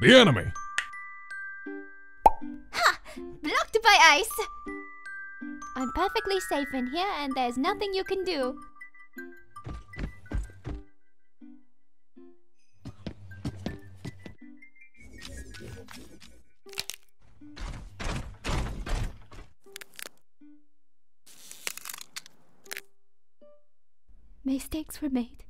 The enemy! Ha! Blocked by ice! I'm perfectly safe in here and there's nothing you can do. Mistakes were made.